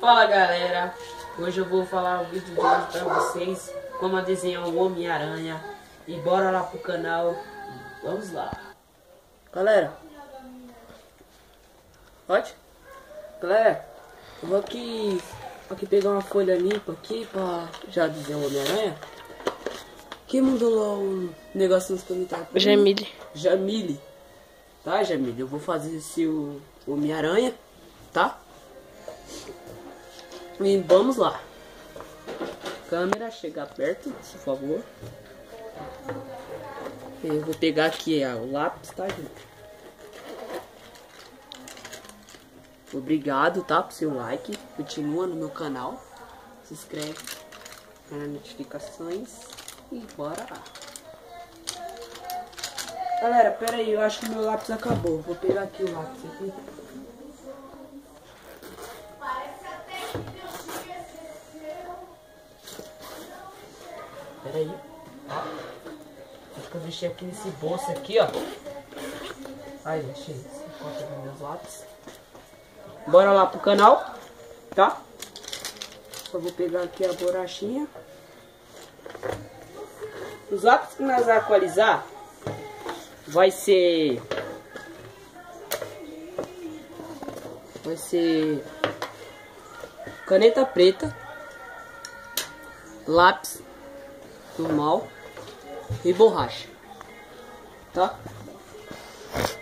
Fala galera, hoje eu vou falar o vídeo de hoje pra vocês como desenhar um Homem-Aranha e bora lá pro canal, vamos lá Galera, pode? Galera, eu vou aqui, aqui pegar uma folha limpa aqui pra já desenhar o Homem-Aranha Quem mandou lá um negócio nos comentários? Jamile. Jamile. Tá, Jamile? Eu vou fazer esse o Homem-Aranha, tá? E vamos lá. Câmera, chegar perto, por favor. Eu vou pegar aqui ó, o lápis, tá, gente? Obrigado, tá, por seu like. Continua no meu canal. Se inscreve nas notificações. E bora lá. Galera, pera aí, eu acho que meu lápis acabou. Vou pegar aqui o lápis aqui. Aí. Ó. Acho que eu deixei aqui nesse bolso aqui, ó. Aí, conta dos meus lápis. Bora lá pro canal, tá? Só vou pegar aqui a borrachinha. Os lápis que nós vamos atualizar vai ser... Vai ser... Caneta preta. Lápis normal e borracha, tá?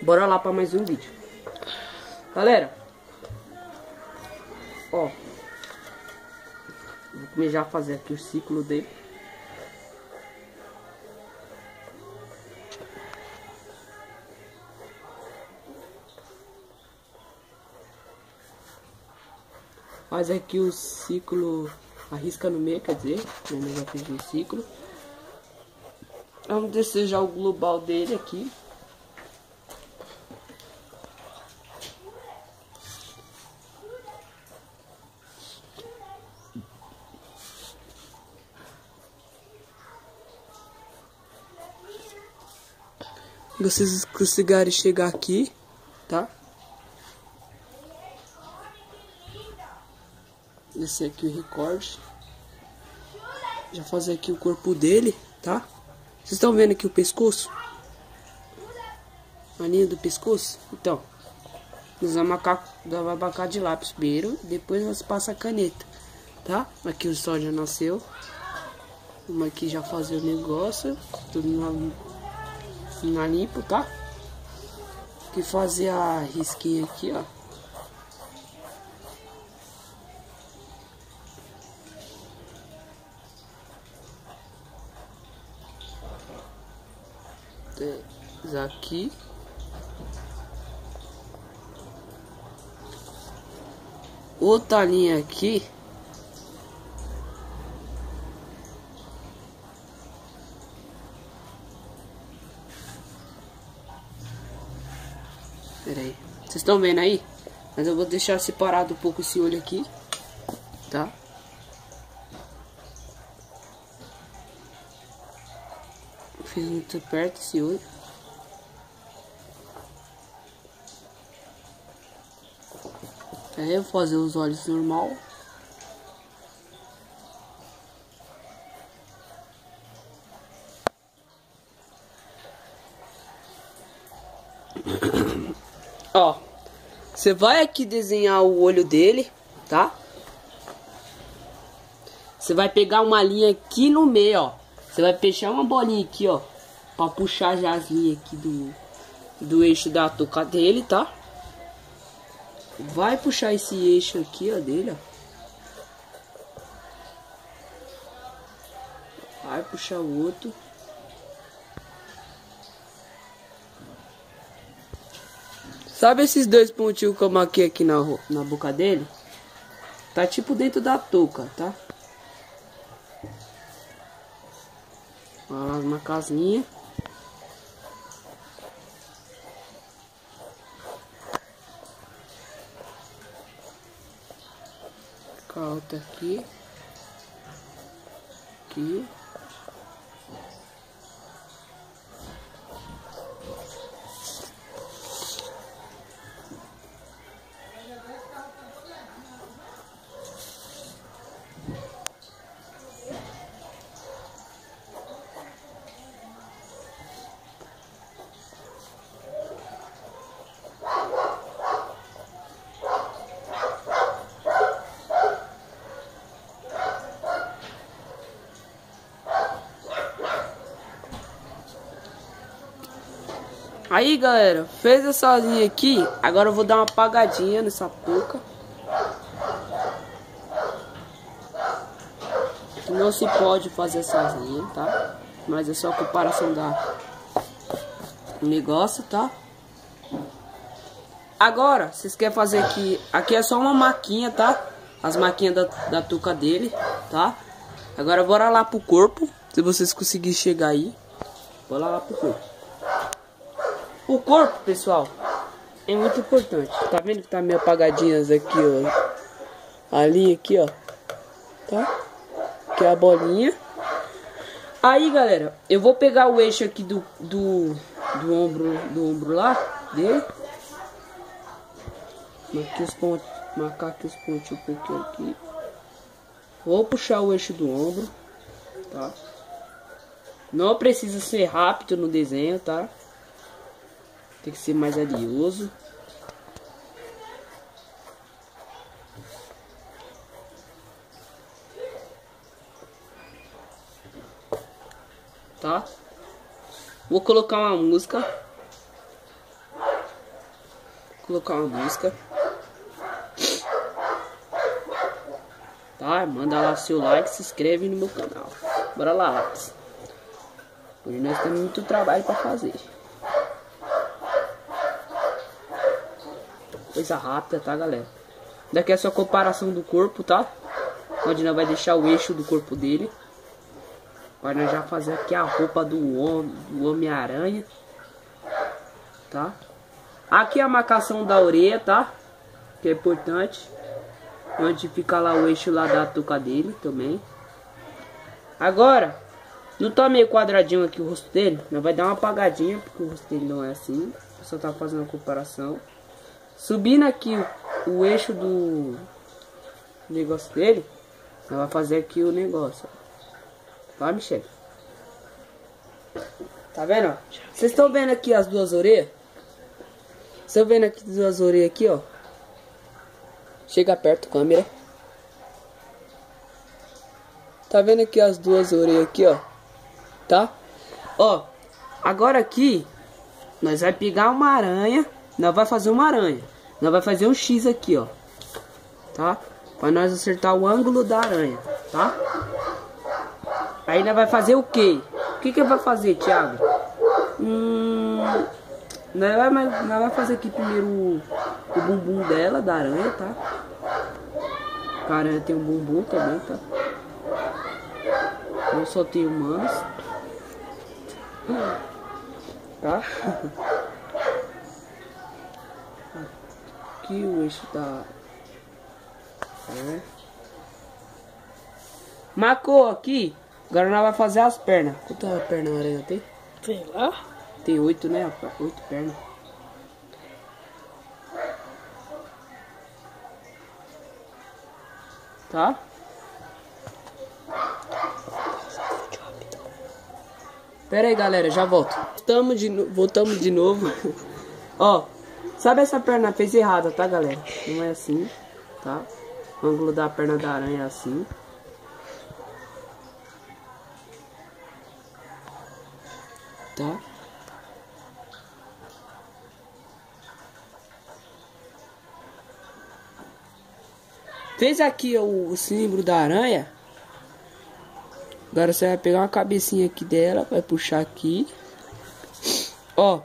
Bora lá para mais um vídeo. Galera, ó, vou começar a fazer aqui o ciclo dele. Faz aqui o ciclo, arrisca no meio, quer dizer, né, já fiz o ciclo. Vamos descer já o global dele aqui. Vocês conseguirem chegar aqui, tá? Descer aqui o recorde. Já fazer aqui o corpo dele, tá? Vocês estão vendo aqui o pescoço? A linha do pescoço? Então, nós vamos abacar de lápis primeiro, depois nós passa a caneta, tá? Aqui o sol já nasceu. Vamos aqui já fazer o negócio, tudo na, na limpo, tá? Aqui fazer a risquinha aqui, ó. Aqui. Outra linha aqui. Pera aí. Vocês estão vendo aí? Mas eu vou deixar separado um pouco esse olho aqui. Tá? Fiz muito perto esse olho. Aí eu vou fazer os olhos normal. Ó, você vai aqui desenhar o olho dele, tá? Você vai pegar uma linha aqui no meio, ó. Você vai fechar uma bolinha aqui, ó. Pra puxar já as linhas aqui do, do eixo da touca dele, tá? Vai puxar esse eixo aqui, ó, dele, ó. Vai puxar o outro. Sabe esses dois pontinhos que eu marquei aqui na, na boca dele? Tá tipo dentro da touca, tá? Uma casinha. Falta aqui. Aqui. Aí, galera, fez essa linha aqui. Agora eu vou dar uma apagadinha nessa touca. Não se pode fazer sozinho, tá? Mas é só comparação da negócio, tá? Agora, vocês querem fazer aqui... Aqui é só uma maquinha, tá? As maquinhas da, da tuca dele, tá? Agora bora lá pro corpo. Se vocês conseguirem chegar aí. Bora lá pro corpo. O corpo, pessoal, é muito importante. Tá vendo que tá meio apagadinhas aqui, ó. A linha aqui, ó. Tá? Que é a bolinha. Aí, galera, eu vou pegar o eixo aqui do, do, do ombro, do ombro lá dele. Aqui os pontos, marcar aqui os pontos um aqui. Vou puxar o eixo do ombro, tá? Não precisa ser rápido no desenho, tá? Tem que ser mais alioso. Tá? Vou colocar uma música. Vou colocar uma música. Tá? Manda lá seu like, se inscreve no meu canal. Bora lá. Hoje nós temos muito trabalho para fazer. Coisa rápida, tá, galera? Daqui é só comparação do corpo, tá? Onde nós vai deixar o eixo do corpo dele. Para nós já fazer aqui a roupa do homem, do Homem-Aranha. Tá? Aqui a marcação da orelha, tá? Que é importante. Onde fica lá o eixo lá da touca dele também. Agora, não tá meio quadradinho aqui o rosto dele? Nós vai dar uma apagadinha, porque o rosto dele não é assim. Só tá fazendo a comparação. Subindo aqui o, o eixo do negócio dele, nós vai fazer aqui o negócio. Vai, Michel. Tá vendo? Vocês estão vendo aqui as duas orelhas? Vocês estão vendo aqui as duas orelhas aqui, ó? Chega perto, câmera. Tá vendo aqui as duas orelhas aqui, ó? Tá? Ó, agora aqui, nós vai pegar uma aranha, nós vai fazer uma aranha. Nós vai fazer um X aqui, ó. Tá? Pra nós acertar o ângulo da aranha, tá? Aí nós vai fazer o quê? O que que vai fazer, Thiago? Hum... Nós vai, nós vai fazer aqui primeiro o, o bumbum dela, da aranha, tá? A aranha tem um bumbum também, tá? Eu só tenho manos. Tá? Aqui o eixo da... É. Marcou aqui. Agora nós vamos fazer as pernas. Quantas pernas a aranha tem? Sei lá. Tem oito, né? Oito pernas. Tá? Pera aí, galera, já volto. Voltamos de, no... Voltamos de novo. Ó, sabe essa perna fez errada, tá, galera? Não é assim, tá? O ângulo da perna da aranha é assim. Tá? Fez aqui o, o símbolo da aranha. Agora você vai pegar uma cabecinha aqui dela, vai puxar aqui. Ó.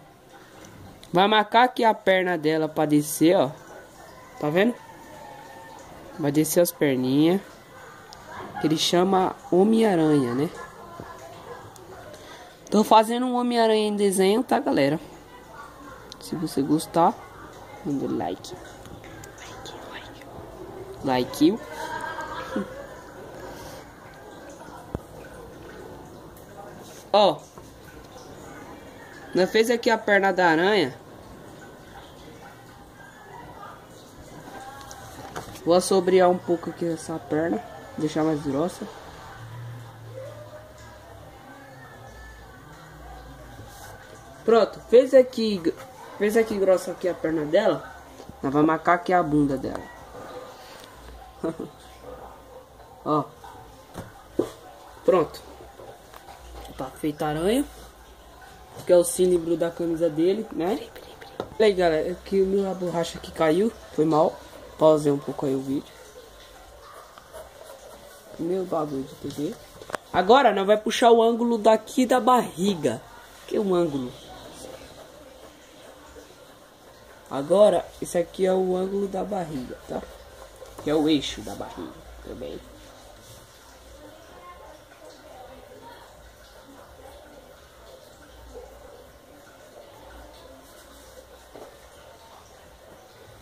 Vai marcar aqui a perna dela para descer, ó. Tá vendo? Vai descer as perninhas. Ele chama Homem-Aranha, né? Tô fazendo um Homem-Aranha em desenho, tá, galera? Se você gostar, manda like. Like you. Ó. Nós fez aqui a perna da aranha. Vou assobriar um pouco aqui essa perna. Deixar mais grossa. Pronto, fez aqui, fez aqui grossa aqui a perna dela. Nós vamos marcar aqui a bunda dela. Ó. Pronto. Tá feita a aranha. que é o símbolo da camisa dele, né? E aí, galera, aqui o meu borracha aqui caiu, foi mal. Pausei um pouco aí o vídeo. Meu bagulho de TV. Agora, nós vai puxar o ângulo daqui da barriga. Que é o ângulo? Agora, esse aqui é o ângulo da barriga, tá? Que é o eixo da barriga também.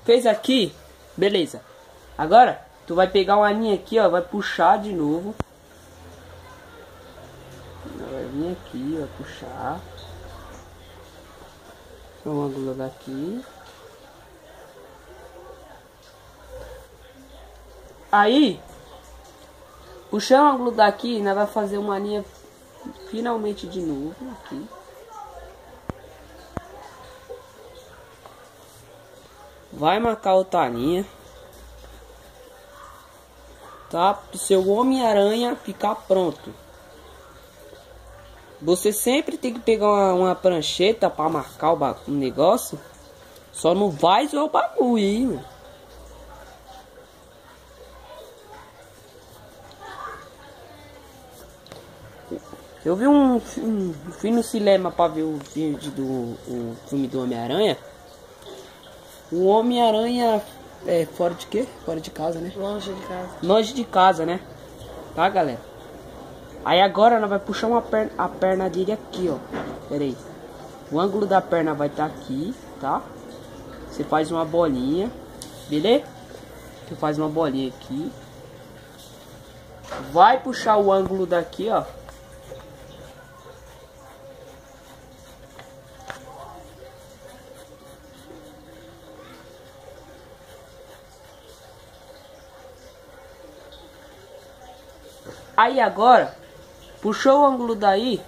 Fez aqui? Beleza. Agora, tu vai pegar uma linha aqui, ó, vai puxar de novo. Vai vir aqui, vai puxar. O ângulo daqui. Aí, puxando o ângulo daqui, nós vai fazer uma linha finalmente de novo aqui. Vai marcar outra linha. Tá? Pro seu Homem-Aranha ficar pronto. Você sempre tem que pegar uma, uma prancheta para marcar o, o, negócio. Só não vai zoar o bagulho, hein, Eu vi um, um fui no cinema para ver o filme do o filme do Homem-Aranha. O Homem-Aranha é fora de quê? Fora de casa, né? Longe de casa. Longe de casa, né? Tá, galera? Aí agora nós vai puxar uma perna, a perna dele aqui, ó. Pera aí. O ângulo da perna vai estar tá aqui, tá? Você faz uma bolinha, beleza? Você faz uma bolinha aqui. Vai puxar o ângulo daqui, ó. Aí agora, puxou o ângulo daí,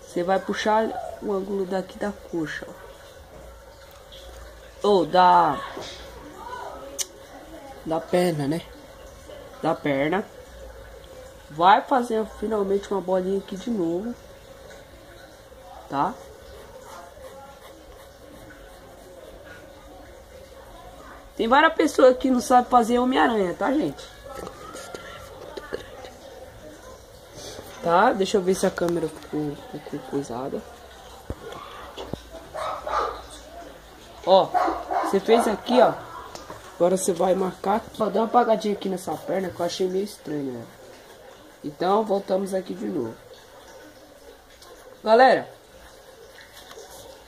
você vai puxar o ângulo daqui da coxa, Ou da... Da perna, né? Da perna. Vai fazer finalmente uma bolinha aqui de novo. Tá? Tem várias pessoas que não sabem fazer Homem-Aranha, tá, gente? Tá? Deixa eu ver se a câmera ficou, ficou coisada. Ó, você fez aqui, ó. Agora você vai marcar aqui. Ó, dá uma apagadinha aqui nessa perna que eu achei meio estranho, né? Então, voltamos aqui de novo. Galera,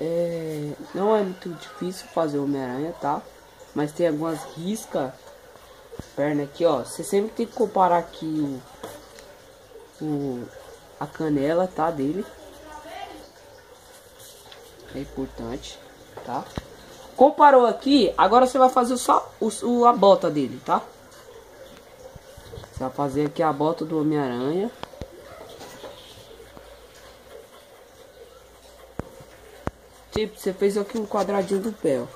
é, não é muito difícil fazer Homem-Aranha, tá? Mas tem algumas riscas perna aqui, ó. Você sempre tem que comparar aqui o o, a canela, tá, dele. É importante, tá? Comparou aqui, agora você vai fazer só o, a bota dele, tá? Você vai fazer aqui a bota do Homem-Aranha. Tipo, você fez aqui um quadradinho do pé, ó.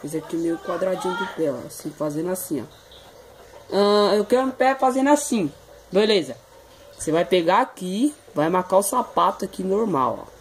Fiz aqui meio quadradinho do pé, ó. Assim, fazendo assim, ó. Uh, eu quero um pé fazendo assim. Beleza. Você vai pegar aqui, vai marcar o sapato aqui normal, ó.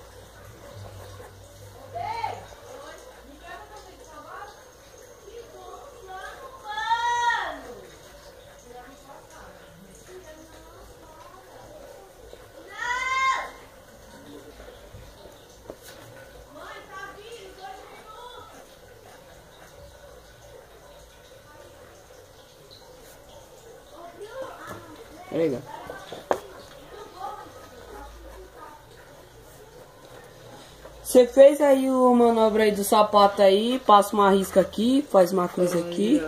Aí o manobra aí do sapato aí, passa uma risca aqui, faz uma coisa aqui.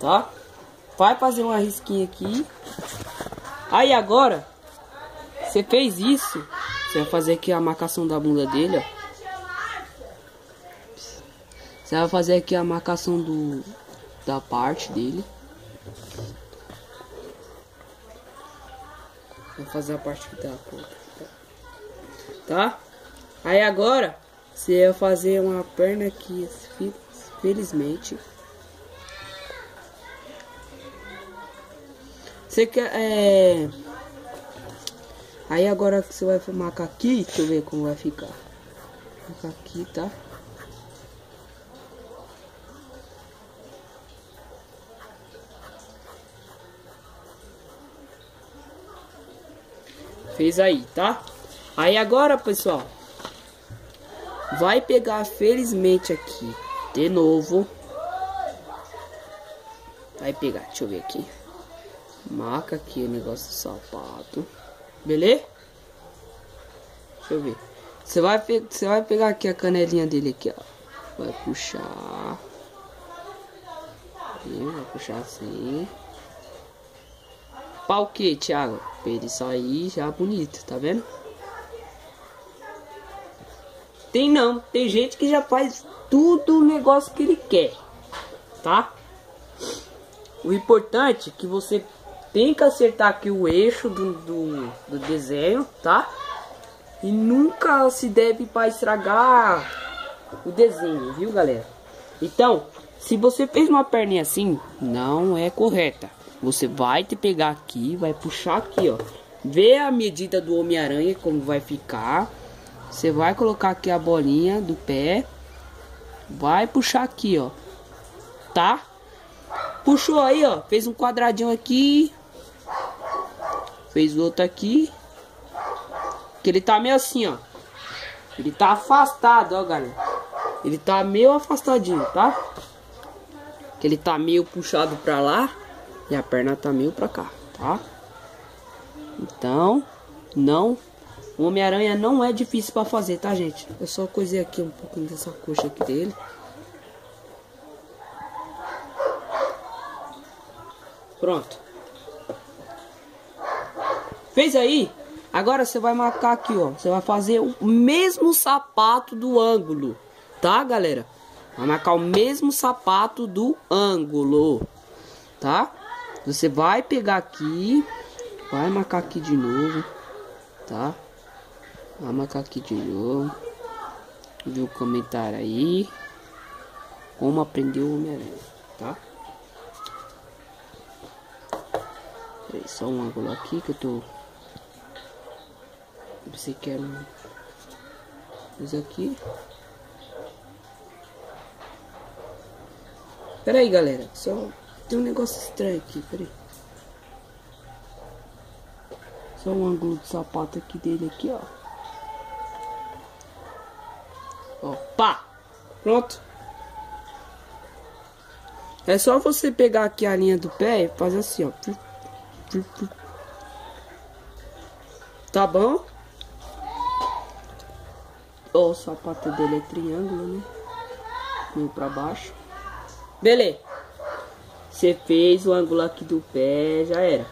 Tá? Vai fazer uma risquinha aqui. Aí agora, você fez isso, você vai fazer aqui a marcação da bunda dele, ó. Você vai fazer aqui a marcação do da parte dele. Vou fazer a parte que tá a ponta. Tá? Aí agora, você vai fazer uma perna aqui, felizmente. Você quer, é... Aí agora que você vai marcar aqui, deixa eu ver como vai ficar. Marcar aqui, tá? Fez aí, tá? Aí agora, pessoal, vai pegar felizmente aqui de novo. Vai pegar, deixa eu ver aqui. Marca aqui o negócio do sapato. Beleza? Deixa eu ver. Você vai, você vai pegar aqui a canelinha dele aqui, ó. Vai puxar. vai puxar assim. Pra o que, Thiago? Pra ele sair já bonito, tá vendo? Tem não, tem gente que já faz tudo o negócio que ele quer, tá? O importante é que você tem que acertar aqui o eixo do, do, do desenho, tá? E nunca se deve para estragar o desenho, viu galera? Então, se você fez uma perninha assim, não é correta. Você vai te pegar aqui, vai puxar aqui, ó. Vê a medida do Homem-Aranha, como vai ficar. Você vai colocar aqui a bolinha do pé. Vai puxar aqui, ó. Tá? Puxou aí, ó. Fez um quadradinho aqui. Fez outro aqui. Que ele tá meio assim, ó. Ele tá afastado, ó, galera. Ele tá meio afastadinho, tá? Que ele tá meio puxado pra lá. E a perna tá meio pra cá, tá? Então, não. O Homem-Aranha não é difícil pra fazer, tá, gente? Eu só coisei aqui um pouquinho dessa coxa aqui dele. Pronto. Fez aí? Agora você vai marcar aqui, ó. Você vai fazer o mesmo sapato do ângulo, tá, galera? Vai marcar o mesmo sapato do ângulo, tá? Você vai pegar aqui, vai marcar aqui de novo, tá? Marcar aqui de novo. Viu o comentário aí. Como aprender o Homem-Aranha, tá? Peraí, só um ângulo aqui que eu tô. Você quer um. Isso aqui. Pera aí, galera. Só tem um negócio estranho aqui, peraí. Só um ângulo do sapato aqui dele aqui, ó. Ó, pá! Pronto. É só você pegar aqui a linha do pé e fazer assim, ó. Tá bom? Ó, o sapato dele é triângulo, né? Meio pra baixo. Beleza. Você fez o ângulo aqui do pé, já era.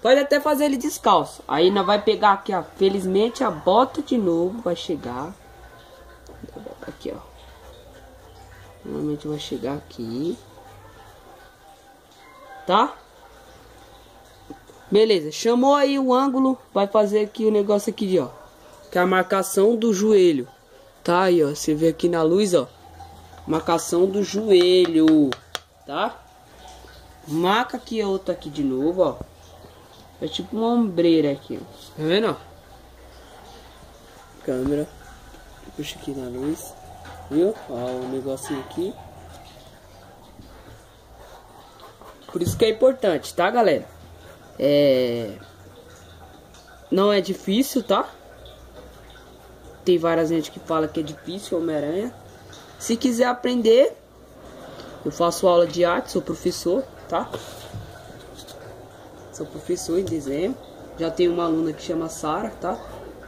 Pode até fazer ele descalço. Aí nós vai pegar aqui, ó. Felizmente a bota de novo vai chegar. Aqui, ó. Normalmente vai chegar aqui. Tá? Beleza, chamou aí o ângulo, vai fazer aqui o negócio aqui, ó. Que é a marcação do joelho. Tá aí, ó. Você vê aqui na luz, ó. Marcação do joelho tá? Marca aqui outra aqui de novo, ó. É tipo uma ombreira aqui, ó. Tá vendo, ó? Câmera. Puxa aqui na luz. Viu? Ó, o negocinho aqui. Por isso que é importante, tá, galera? É... Não é difícil, tá? Tem várias gente que fala que é difícil Homem-Aranha. Se quiser aprender, eu faço aula de arte, sou professor, tá? Sou professor em desenho. Já tenho uma aluna que chama Sara, tá?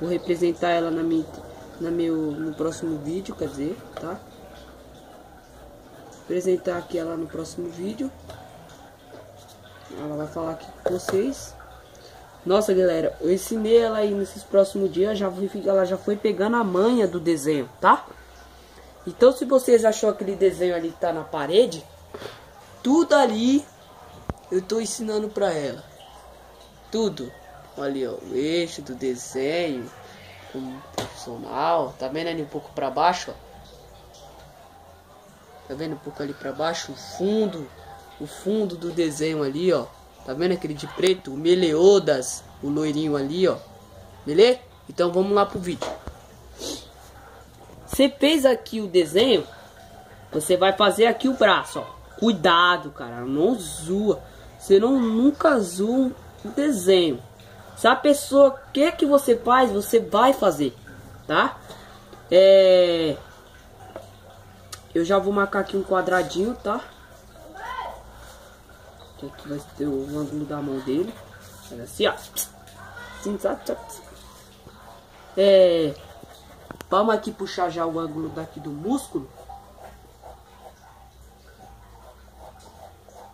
Vou representar ela na minha, na meu, no próximo vídeo, quer dizer, tá? Apresentar aqui ela no próximo vídeo. Ela vai falar aqui com vocês. Nossa, galera, eu ensinei ela aí nesses próximos dias, já ela já foi pegando a manha do desenho, tá? Então se vocês achou aquele desenho ali que tá na parede, tudo ali eu tô ensinando pra ela. Tudo. Olha ó, o eixo do desenho, como profissional. Tá vendo ali um pouco pra baixo, ó? Tá vendo um pouco ali pra baixo? O fundo, o fundo do desenho ali, ó. Tá vendo aquele de preto? O Meleodas, o loirinho ali, ó. Beleza? Então vamos lá pro vídeo. Você fez aqui o desenho, você vai fazer aqui o braço, ó. Cuidado, cara, não zoa. Você não nunca zoa o desenho. Se a pessoa quer que você faz, você vai fazer, tá? É... Eu já vou marcar aqui um quadradinho, tá? Que aqui vai ter o ângulo da mão dele. Assim, ó. É... Vamos aqui puxar já o ângulo daqui do músculo.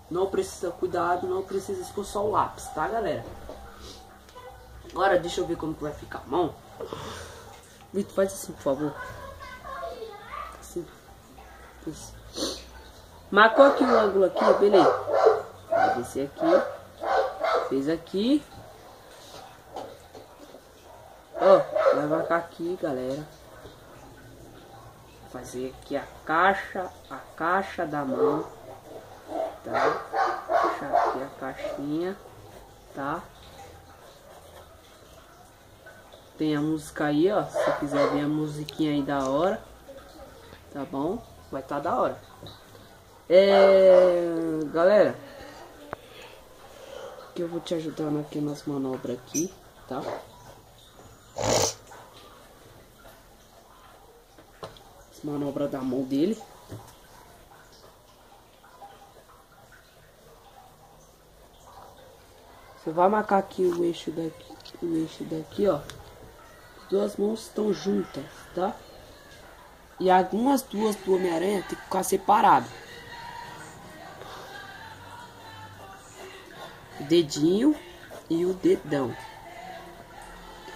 Não precisa, cuidado, não precisa expulsar o lápis, tá galera? Agora deixa eu ver como que vai ficar a mão. Vitor, faz assim, por favor. Assim. Isso. Marcou aqui o ângulo aqui, beleza. Vai descer aqui. Fez aqui. Ó, vai marcar aqui, galera. Fazer aqui a caixa, a caixa da mão tá? Puxar aqui a caixinha, tá? Tem a música aí, ó, se quiser ver a musiquinha aí da hora, tá bom? Vai estar tá da hora. É, galera, que eu vou te ajudando aqui nas manobras aqui, tá? As manobras da mão dele. Você vai marcar aqui o eixo daqui, o eixo daqui, ó. As duas mãos estão juntas, tá? E algumas duas do Homem-Aranha tem que ficar separado. O dedinho e o dedão.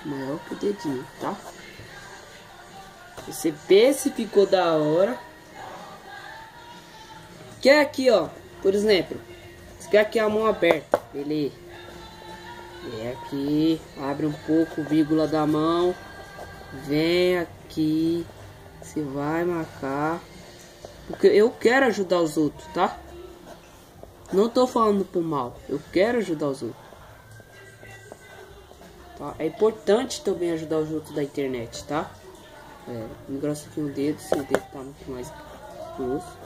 Maior que o dedinho, tá? Você vê se ficou da hora. Quer aqui, ó. Por exemplo. Você quer aqui a mão aberta. Beleza. Vem aqui, abre um pouco, vírgula da mão. Vem aqui, você vai marcar. Porque eu quero ajudar os outros, tá? Não tô falando por mal, eu quero ajudar os outros. Tá? É importante também ajudar os outros da internet, tá? É, engrossa aqui o dedo, se o dedo tá muito mais grosso.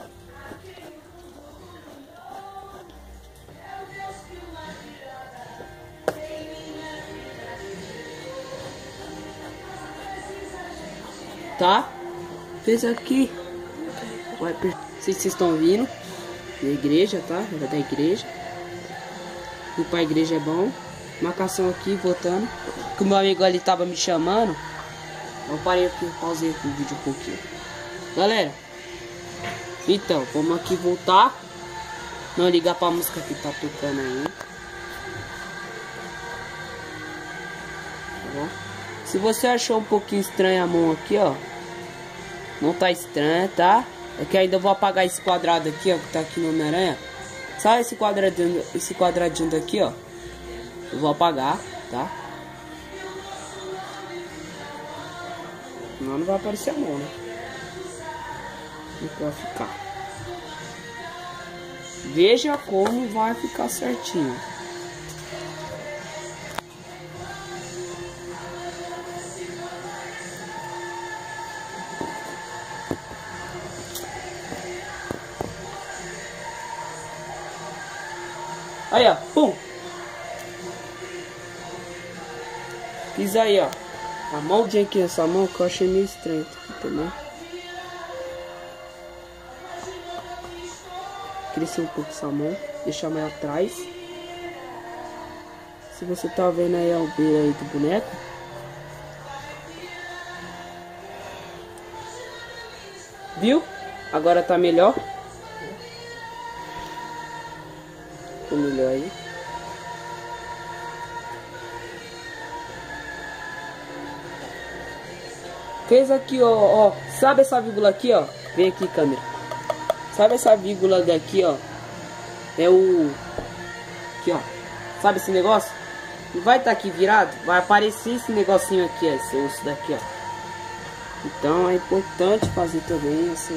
Tá? Fez aqui. Vai, se vocês estão vindo. Da igreja, tá? Era da igreja. E pra igreja é bom. Marcação aqui, voltando. Que o meu amigo ali tava me chamando. Eu parei aqui, pausei aqui o vídeo um pouquinho. Galera. Então, vamos aqui voltar. Não ligar pra música que tá tocando aí. Se você achou um pouquinho estranha a mão aqui, ó. Não tá estranha, tá? É que ainda vou apagar esse quadrado aqui, ó. Que tá aqui no Homem-Aranha. Sabe esse quadradinho, esse quadradinho daqui, ó. Eu vou apagar, tá? Senão não vai aparecer a mão, né? Como vai ficar? Veja como vai ficar certinho. Aí, ó. Pum. Fiz aí, ó. A moldinha aqui nessa mão que eu achei meio estranho também. Crescer um pouco essa mão. Deixar mais atrás. Se você tá vendo aí a albeira aí do boneco. Viu? Agora tá melhor. Ficou melhor aí. Fez aqui, ó, ó. Sabe essa vírgula aqui, ó? Vem aqui, câmera. Sabe essa vírgula daqui, ó? É o... Aqui, ó. Sabe esse negócio? Vai estar tá aqui virado? Vai aparecer esse negocinho aqui, ó. Esse osso daqui, ó. Então é importante fazer também esse,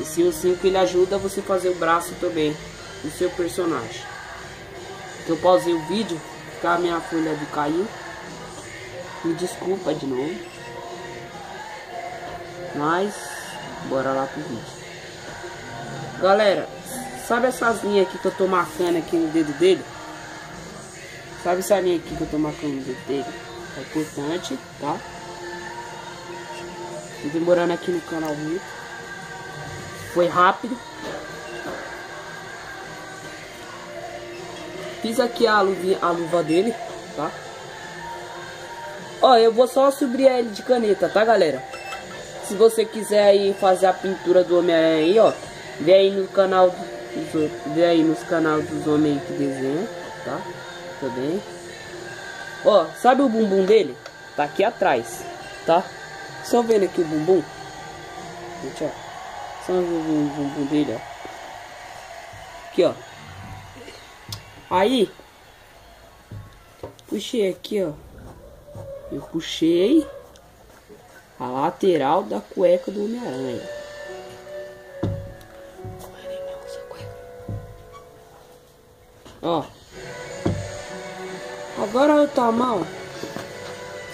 esse ossinho que ele ajuda você fazer o braço também do seu personagem. eu pausei o vídeo, a minha folha de caiu. Me desculpa de novo. Mas, bora lá pro vídeo. Galera, sabe essas linhas aqui que eu tô marcando aqui no dedo dele? Sabe essa linha aqui que eu tô marcando no dedo dele? É importante, tá? Tô demorando aqui no canal muito. Foi rápido. Fiz aqui a, luvinha, a luva dele, tá? Ó, eu vou só subir ele de caneta, tá, galera? Se você quiser aí fazer a pintura do Homem-Aranha aí, ó. Vê aí no canal vê aí nos canal dos homens que desenham, tá? Também. Ó, sabe o bumbum dele? Tá aqui atrás, tá? Só vendo aqui o bumbum. Gente, ó. Só o bumbum dele, ó. Aqui, ó. Aí, puxei aqui, ó. Eu puxei a lateral da cueca do Homem-Aranha. Ó. Agora o tamanho.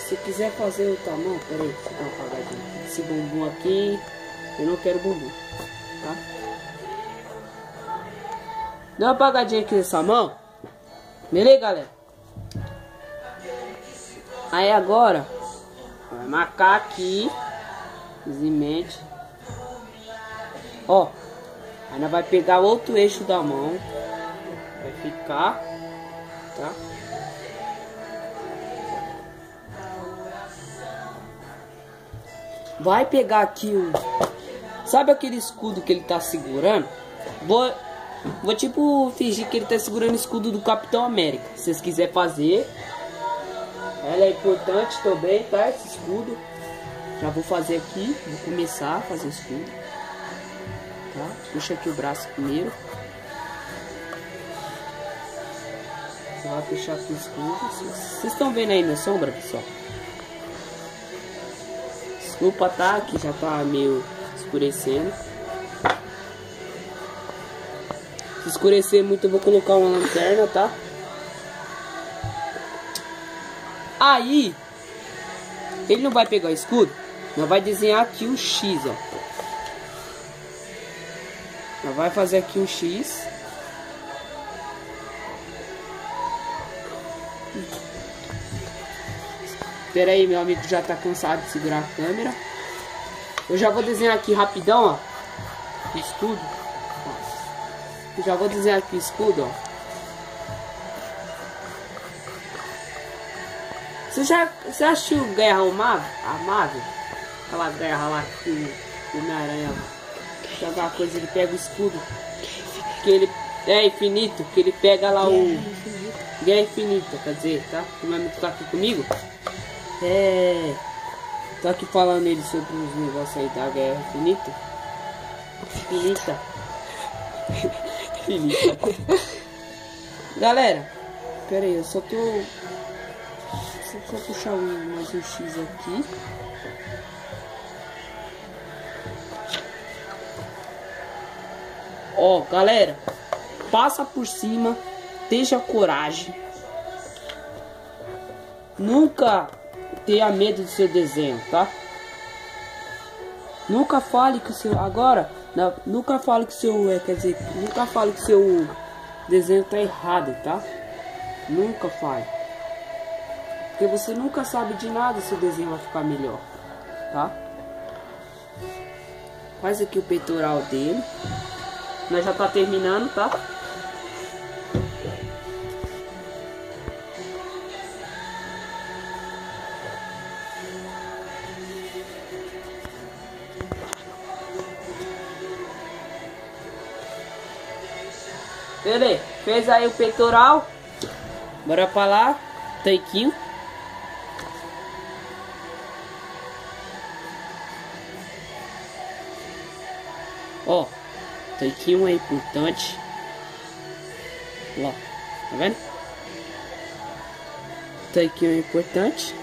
Se quiser fazer o tamanho, peraí, deixa eu dar uma apagadinha. Esse bumbum aqui, eu não quero bumbum, tá? Dá uma apagadinha aqui nessa mão. Beleza, galera? Aí agora, vai marcar aqui, simplesmente. Ó, nós vai pegar outro eixo da mão, vai ficar, tá? Vai pegar aqui o, sabe aquele escudo que ele tá segurando? Vou Vou tipo fingir que ele tá segurando o escudo do Capitão América. Se vocês quiserem fazer. Ela é importante também, tá? Esse escudo. Já vou fazer aqui. Vou começar a fazer o escudo. Tá? Puxa aqui o braço primeiro. Vai puxar aqui o escudo. Vocês estão vendo aí na sombra, pessoal? Desculpa, tá? Que já tá meio escurecendo. Se escurecer muito, eu vou colocar uma lanterna, tá? Aí, ele não vai pegar o escudo, nós vai desenhar aqui um X, ó. Vai fazer aqui um X. Espera aí, meu amigo já tá cansado de segurar a câmera. Eu já vou desenhar aqui rapidão, ó. O escudo. Já vou dizer aqui escudo, ó. Você já você assistiu Guerra Amável? Amável? Aquela guerra lá que o Homem-Aranha joga uma coisa, ele pega o escudo. Que ele é infinito, que ele pega lá o. Guerra Infinita, quer dizer, tá? O meu amigo tá aqui comigo? É. Tô aqui falando ele sobre os negócios aí da Guerra Infinita. Infinita. Galera, pera aí, eu só tô... Só vou puxar um, mais um X aqui. Ó, galera, passa por cima, tenha coragem. Nunca tenha medo do seu desenho, tá? Nunca fale que o seu... Agora, não, nunca fale que seu, é, quer dizer, nunca fale que seu desenho tá errado, tá? Nunca fale. Porque você nunca sabe de nada se o desenho vai ficar melhor, tá? Faz aqui o peitoral dele. Nós já tá terminando, tá? Beleza, fez aí o peitoral. Bora pra lá, tanquinho. Ó, tanquinho é importante. Ó, tá vendo? Tanquinho é importante.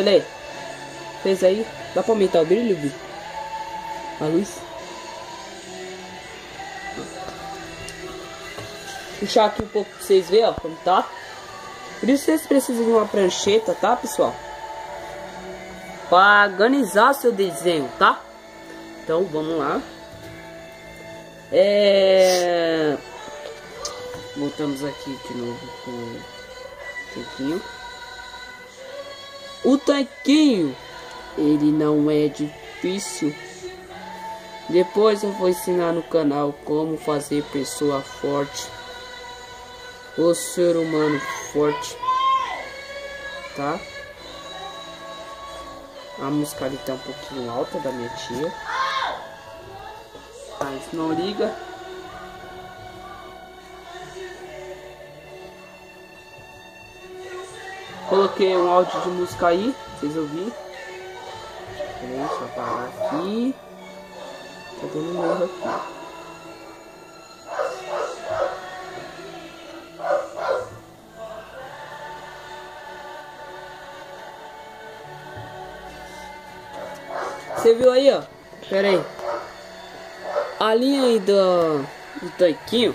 Beleza. Fez aí. Dá pra aumentar o brilho, Vi? A luz. Puxar aqui um pouco pra vocês verem, ó, como tá. Por isso vocês precisam de uma prancheta, tá, pessoal? Pra organizar seu desenho, tá? Então, vamos lá. É... Voltamos aqui de novo com o tanquinho. O tanquinho, ele não é difícil. Depois eu vou ensinar no canal como fazer pessoa forte. O ser humano forte. Tá? A música ali tá um pouquinho alta da minha tia. Mas não liga. Coloquei um áudio de música aí, vocês ouviram? Deixa eu apagar aqui. Tá dando um erro aqui. Você viu aí, ó? Pera aí. A linha aí do, do tanquinho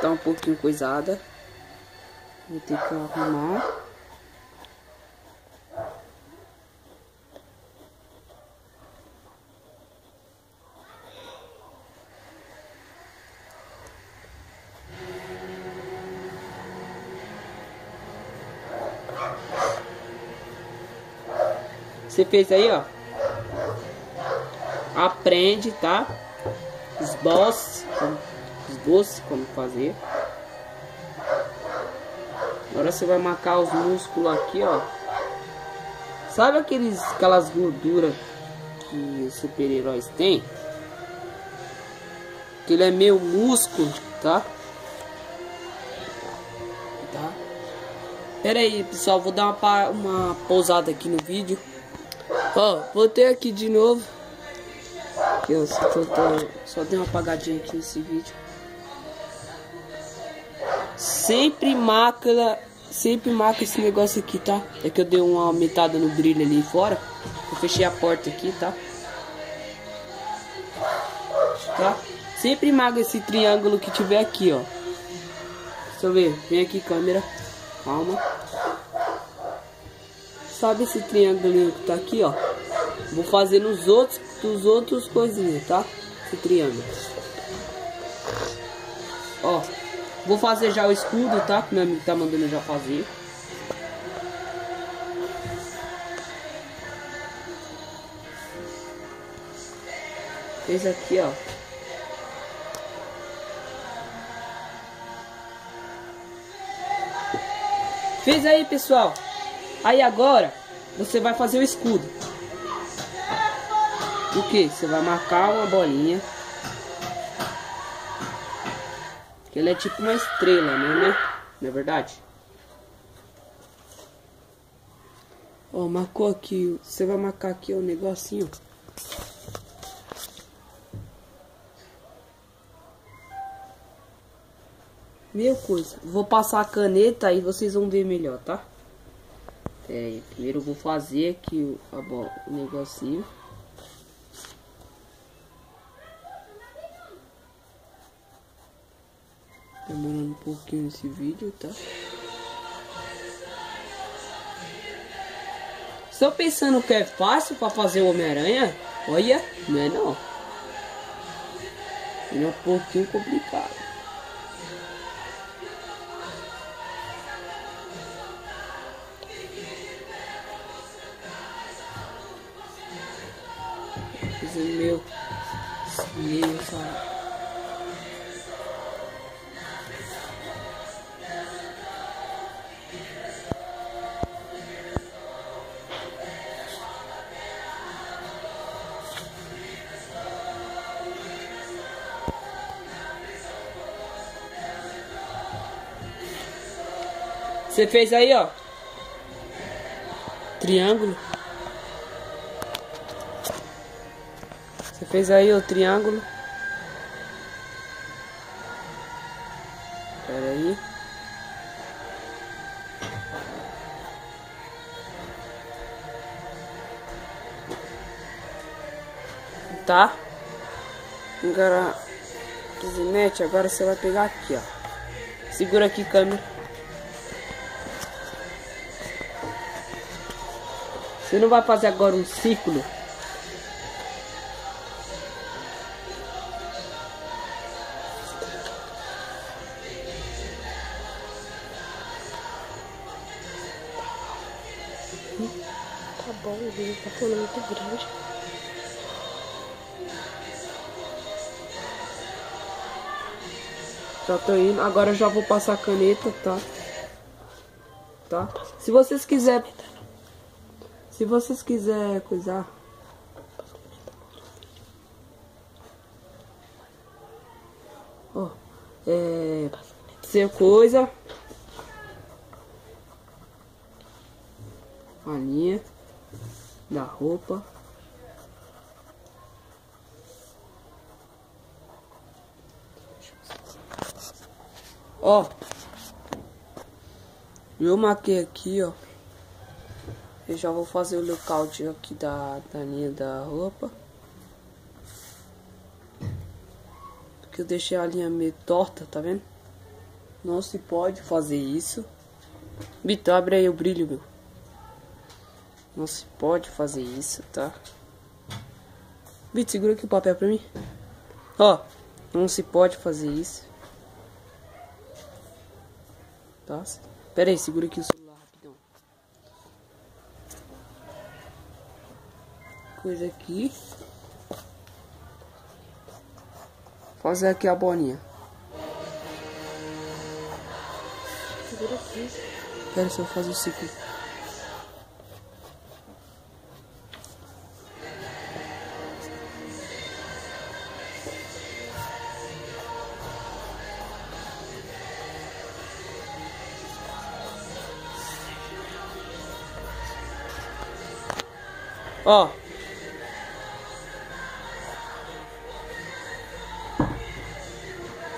tá um pouquinho coisada. Vou ter que arrumar. Você fez aí, ó. Aprende, tá? Esboce, esboce como fazer. Agora você vai marcar os músculos aqui, ó. Sabe aqueles, aquelas gorduras que os super-heróis têm? Que ele é meio músculo, tá? Tá? Pera aí, pessoal, vou dar uma, uma pousada aqui no vídeo. Ó, voltei aqui de novo. Aqui, ó, só, tô, tô, só dei uma apagadinha aqui nesse vídeo. Sempre marca, sempre marca esse negócio aqui, tá? É que eu dei uma aumentada no brilho ali fora. Eu fechei a porta aqui, tá? Tá? Sempre marca esse triângulo que tiver aqui, ó. Deixa eu ver. Vem aqui, câmera. Calma. Sabe esse triângulo que tá aqui, ó? Vou fazer nos outros, dos outros coisinhas, tá? Esse triângulo. Ó. Vou fazer já o escudo, tá? Que meu amigo tá mandando já fazer. Esse aqui, ó. Fez aí, pessoal. Aí agora, você vai fazer o escudo. O que? Você vai marcar uma bolinha. Ele é tipo uma estrela, né? Não é verdade? Ó, oh, marcou aqui. Você vai marcar aqui o um negocinho. Meia coisa. Vou passar a caneta e vocês vão ver melhor, tá? É, primeiro eu vou fazer aqui o, a, o negocinho. Demorando um pouquinho nesse vídeo, tá? Estão pensando que é fácil para fazer o Homem-Aranha? Olha, não é não. É um pouquinho complicado. Meu, meu, sabe? Você fez aí, ó. Triângulo. Você fez aí o triângulo. Pera aí. Tá? Agora, mete, agora você vai pegar aqui, ó. Segura aqui, câmera. Você não vai fazer agora um círculo? Tá bom, o vídeo tá ficando muito grande. Já tô indo. Agora eu já vou passar a caneta, tá? Tá? Se vocês quiserem... Se vocês quiserem coisar... Ó, é... Ser coisa... A linha da roupa. Ó. Eu marquei aqui, ó. Eu já vou fazer o layout aqui da, da linha da roupa. Porque eu deixei a linha meio torta, tá vendo? Não se pode fazer isso. Vitor, abre aí o brilho, meu. Não se pode fazer isso, tá? Vitor, segura aqui o papel pra mim. Ó, não se pode fazer isso. Tá? Pera aí, segura aqui o celular rapidão. Coisa aqui. Fazer aqui a bolinha. Segura aqui. Pera só fazer o ciclo. Ó.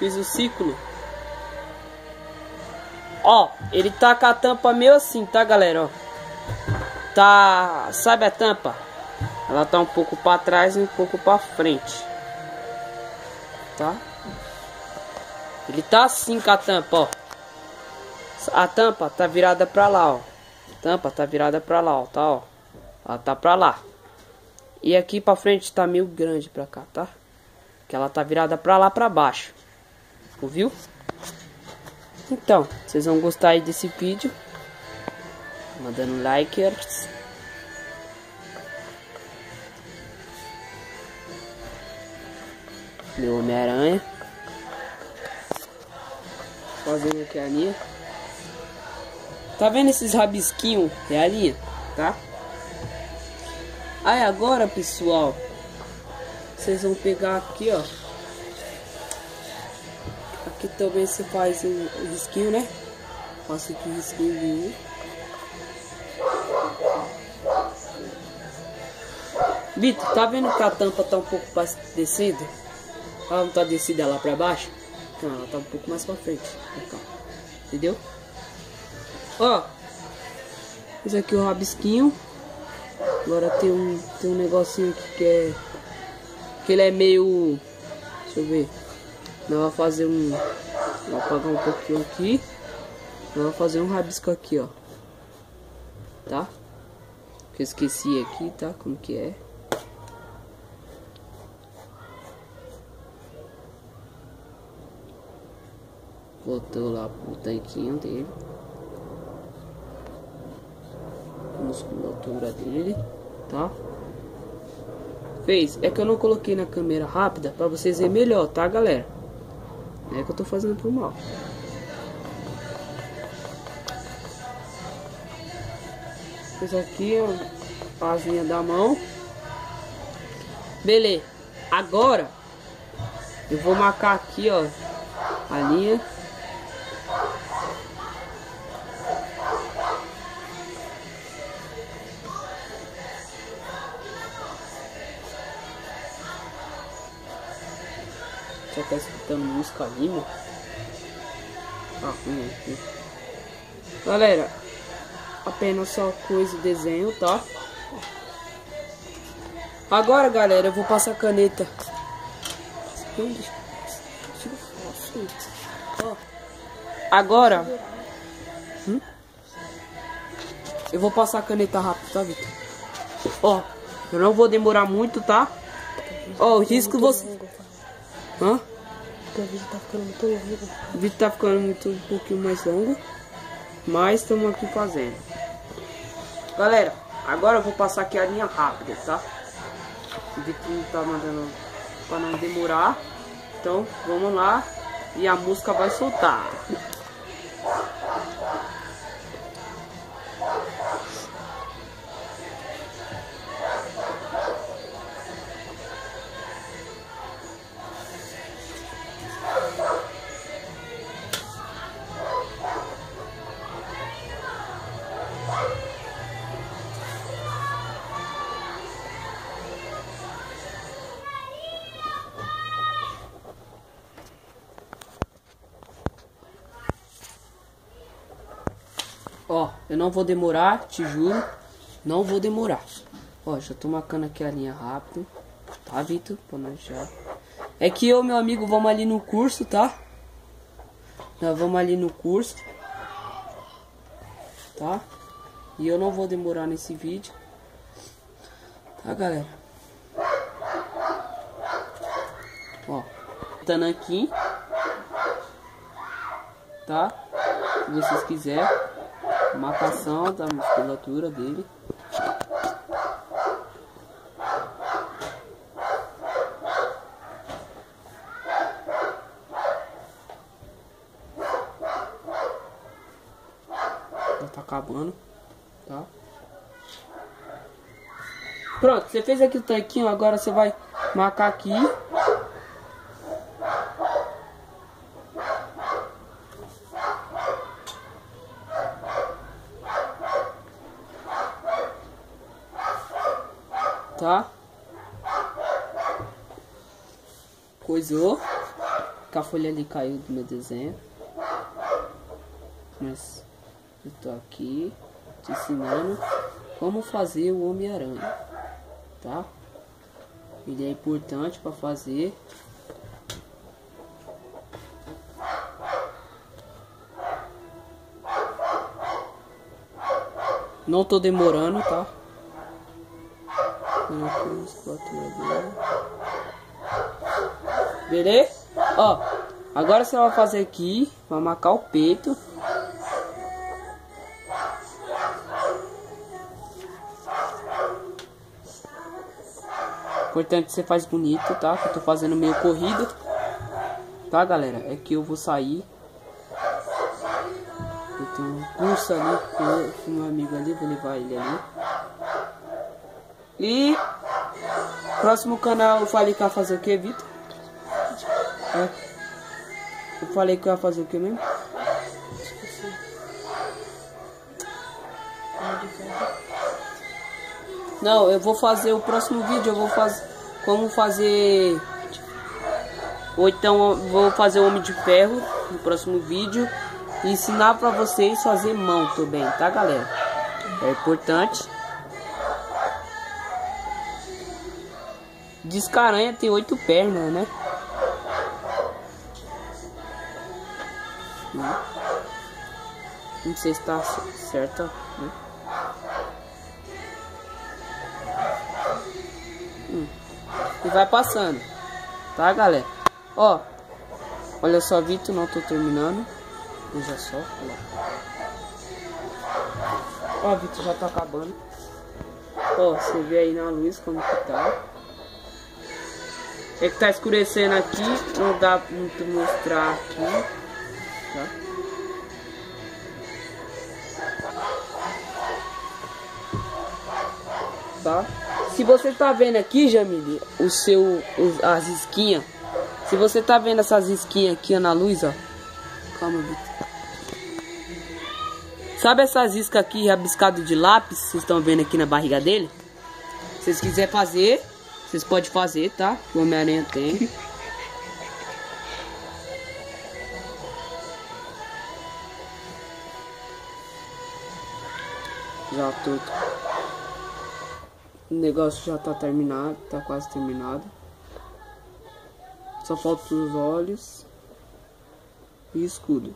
Fiz o ciclo. Ó, ele tá com a tampa meio assim, tá, galera? Ó. Tá, sabe a tampa? Ela tá um pouco para trás e um pouco para frente. Tá? Ele tá assim com a tampa, ó. A tampa tá virada pra lá, ó. A tampa tá virada pra lá, ó, tá, ó. Ela tá pra lá. E aqui pra frente tá meio grande pra cá, tá? Que ela tá virada pra lá pra baixo. Ouviu? Então, vocês vão gostar desse vídeo. Mandando likers. Meu Homem-Aranha. Fazendo aqui a linha. Tá vendo esses rabisquinhos? É a linha, tá? Aí agora, pessoal, vocês vão pegar aqui, ó. Aqui também você faz o, risquinho, né? Faço aqui o risquinho de um. Vitor, tá vendo que a tampa tá um pouco mais descida? Ela não tá descida lá pra baixo? Não, ela tá um pouco mais pra frente. Entendeu? Ó. Esse aqui é o rabisquinho. Agora tem um, tem um negocinho aqui que é. Que ele é meio. Deixa eu ver. Nós vamos fazer um. Vou apagar um pouquinho aqui. Nós vamos fazer um rabisco aqui, ó. Tá? Que eu esqueci aqui, tá? Como que é. Voltou lá pro tanquinho dele. musculatura dele, tá? Fez. É que eu não coloquei na câmera rápida pra vocês verem melhor, tá, galera? É que eu tô fazendo por mal. Fiz aqui, ó, a da mão. Beleza. Agora, eu vou marcar aqui, ó, a linha. Música meu. Ah, hum. Galera, apenas só coisa desenho, tá? Agora, galera, eu vou passar a caneta. Agora. Hum? Eu vou passar a caneta rápido, tá, Vitor? Ó, eu não vou demorar muito, tá? Ó, o risco você. Hã? Porque o vídeo tá ficando muito longo. O vídeo tá ficando muito um pouquinho mais longo. Mas estamos aqui fazendo. Galera, agora eu vou passar aqui a linha rápida, tá? O Vitor tá mandando pra não demorar. Então, vamos lá. E a música vai soltar. Não vou demorar, te juro. Não vou demorar. Ó, já tô marcando aqui a linha rápido. Tá, Vitor? Pra nós já. É que eu meu amigo vamos ali no curso, tá? Nós vamos ali no curso. Tá? E eu não vou demorar nesse vídeo. Tá, galera? Ó, tananquim. Tá? Se vocês quiserem. Marcação da musculatura dele. Já tá acabando, tá? Pronto, você fez aqui o tanquinho, agora você vai marcar aqui. Tá? Coisou. Que a folha ali caiu do meu desenho. Mas eu tô aqui te ensinando como fazer o Homem-Aranha. Tá? Ele é importante para fazer. Não tô demorando, tá? Beleza? Ó, agora você vai fazer aqui, vai marcar o peito. Importante você faz bonito, tá? Que eu tô fazendo meio corrido. Tá, galera? É que eu vou sair. Eu tenho um curso ali com, com meu amigo ali, vou levar ele ali. E próximo canal eu falei que ia fazer o que, Vitor? É. Eu falei que ia fazer o que mesmo? Não, eu vou fazer o próximo vídeo, eu vou fazer como fazer ou então vou fazer o Homem de Ferro no próximo vídeo e ensinar pra vocês fazer mão também, tá galera? É importante. Diz que a aranha tem oito pernas, né? Não sei se tá certa, né? Hum. E vai passando, tá galera? Ó, olha só, Vitor, não tô terminando. Veja só, olha Ó, Vitor, já tá acabando. Ó, você vê aí na luz como que tá. É que tá escurecendo aqui, não dá muito mostrar aqui, tá? Tá? Se você tá vendo aqui, Jamile, o seu, os, as esquinhas, se você tá vendo essas esquinhas aqui ó, na luz, ó. Calma, Vitor. Sabe essas iscas aqui rabiscado de lápis, vocês estão vendo aqui na barriga dele? Se vocês quiserem fazer, vocês podem fazer, tá? O Homem-Aranha tem. Já tudo. O negócio já tá terminado, tá quase terminado. Só falta os olhos e escudo.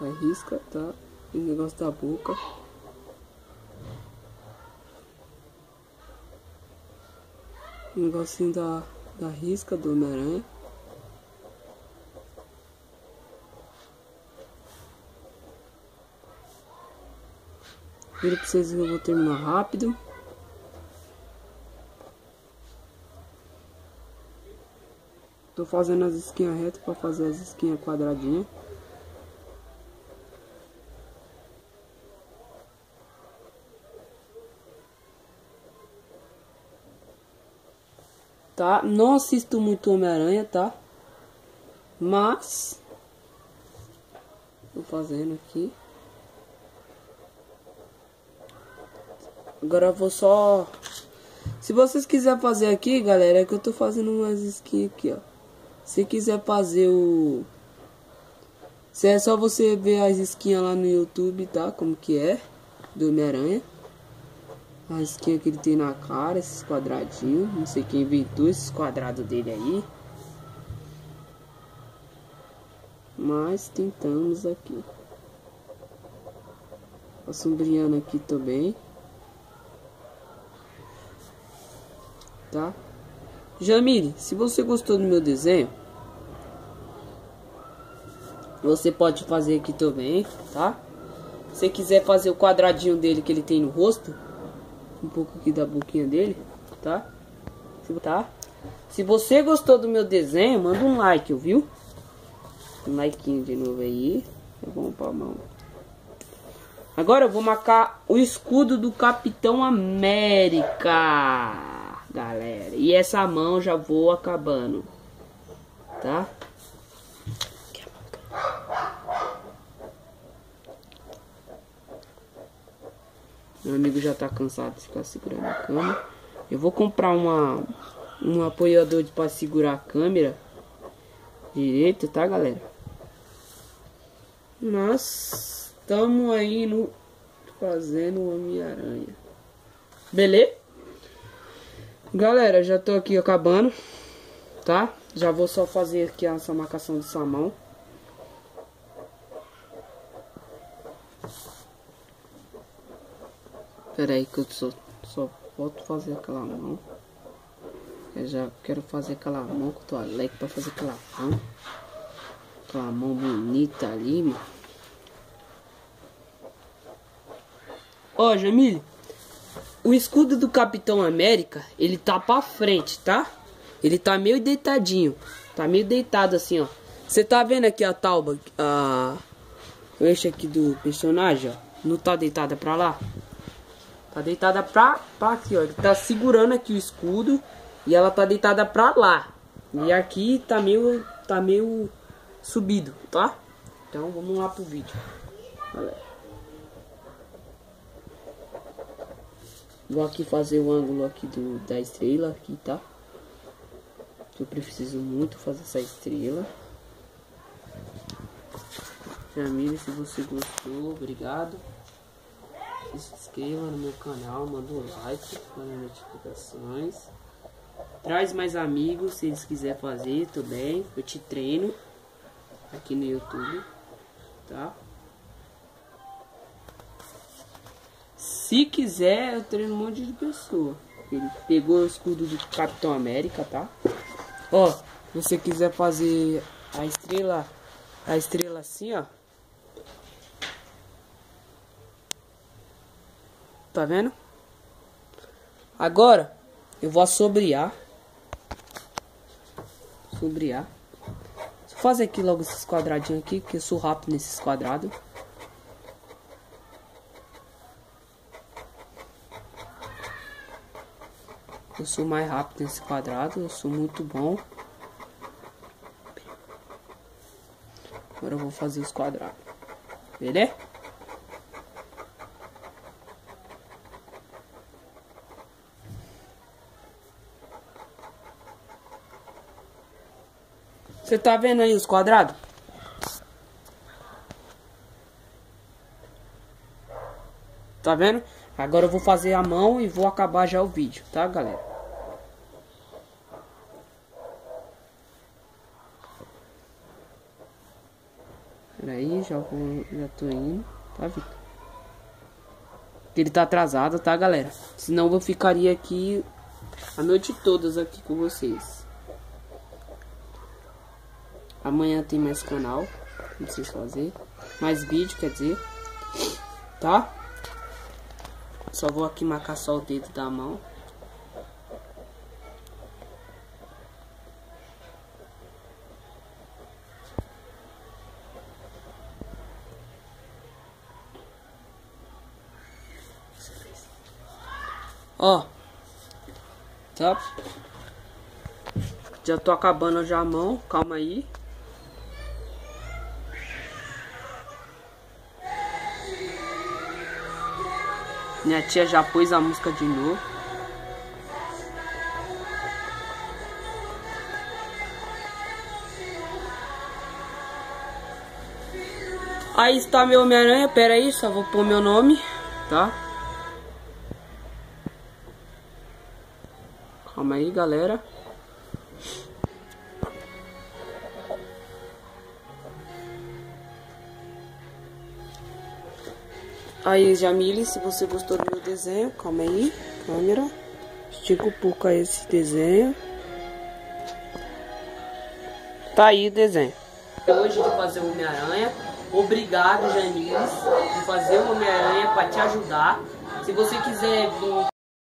Aí risca, tá? O negócio da boca. O negocinho da, da risca do Homem-Aranha. Vira pra vocês que eu vou terminar rápido. Tô fazendo as esquinhas retas pra fazer as esquinhas quadradinhas. Tá? Não assisto muito Homem-Aranha, tá? Mas tô fazendo aqui. Agora eu vou só Se vocês quiserem fazer aqui, galera, é que eu tô fazendo umas skins aqui, ó. Se quiser fazer o Se é só você ver as skins lá no YouTube, tá? Como que é do Homem-Aranha. A skin que ele tem na cara, esses quadradinhos. Não sei quem inventou esses quadrados dele aí. Mas tentamos aqui. Assombreando aqui também. Tá? Jamile, se você gostou do meu desenho, você pode fazer aqui também, tá? Se quiser fazer o quadradinho dele que ele tem no rosto, um pouco aqui da boquinha dele, tá? Tá? Se você gostou do meu desenho, manda um like, viu? Um like de novo aí. É bom pra mão. Agora eu vou marcar o escudo do Capitão América, galera. E essa mão já vou acabando, tá? Meu amigo já tá cansado de ficar segurando a câmera. Eu vou comprar uma um apoiador para segurar a câmera direito, tá, galera? Nós estamos aí no fazendo o Homem-Aranha. Beleza? Galera, já tô aqui acabando, tá? Já vou só fazer aqui essa marcação de samão. Espera aí que eu só, só volto fazer aquela mão. Eu já quero fazer aquela mão com o toalete pra fazer aquela mão. Aquela mão bonita ali, mano. Ó, Jamile. O escudo do Capitão América, ele tá pra frente, tá? Ele tá meio deitadinho. Tá meio deitado assim, ó. Você tá vendo aqui a tauba, a... O eixo aqui do personagem, ó. Não tá deitada pra lá? Tá deitada pra, pra aqui, ó. Ele tá segurando aqui o escudo. E ela tá deitada pra lá. E aqui tá meio, tá meio subido, tá? Então vamos lá pro vídeo. Galera. Vou aqui fazer o ângulo aqui do, da estrela aqui, tá? Eu preciso muito fazer essa estrela. Jamile, se você gostou, obrigado se inscreva no meu canal, manda um like, manda notificações. Traz mais amigos se eles quiserem fazer também. Eu te treino aqui no YouTube, tá? Se quiser, eu treino um monte de pessoa. Ele pegou o escudo do Capitão América, tá? Ó, se você quiser fazer a estrela, a estrela assim, ó. Tá vendo? Agora, eu vou assobriar. Sobriar. Vou fazer aqui logo esses quadradinhos aqui, porque eu sou rápido nesses quadrados. Eu sou mais rápido nesse quadrado, eu sou muito bom. Agora eu vou fazer os quadrados. Beleza? Você tá vendo aí os quadrados? Tá vendo? Agora eu vou fazer a mão e vou acabar já o vídeo, tá, galera? Peraí, já vou, já tô indo, tá, Vitor? Ele tá atrasado, tá, galera? Senão eu ficaria aqui a noite todas aqui com vocês. Amanhã tem mais canal, pra vocês fazer. Mais vídeo, quer dizer. Tá? Só vou aqui marcar só o dedo da mão. Ó. Tá? Já tô acabando já a mão, calma aí. Minha tia já pôs a música de novo. Aí está meu Homem-Aranha, pera aí, só vou pôr meu nome, tá? Calma aí, galera. Aí, Jamile, se você gostou do meu desenho, calma aí, câmera. Estica um pouco esse desenho. Tá aí o desenho. Hoje de fazer o Homem-Aranha. Obrigado, Janice, de fazer o Homem-Aranha para te ajudar. Se você quiser vir